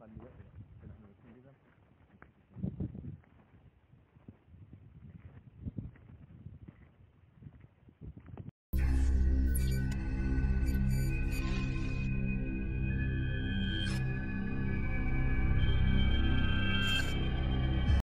man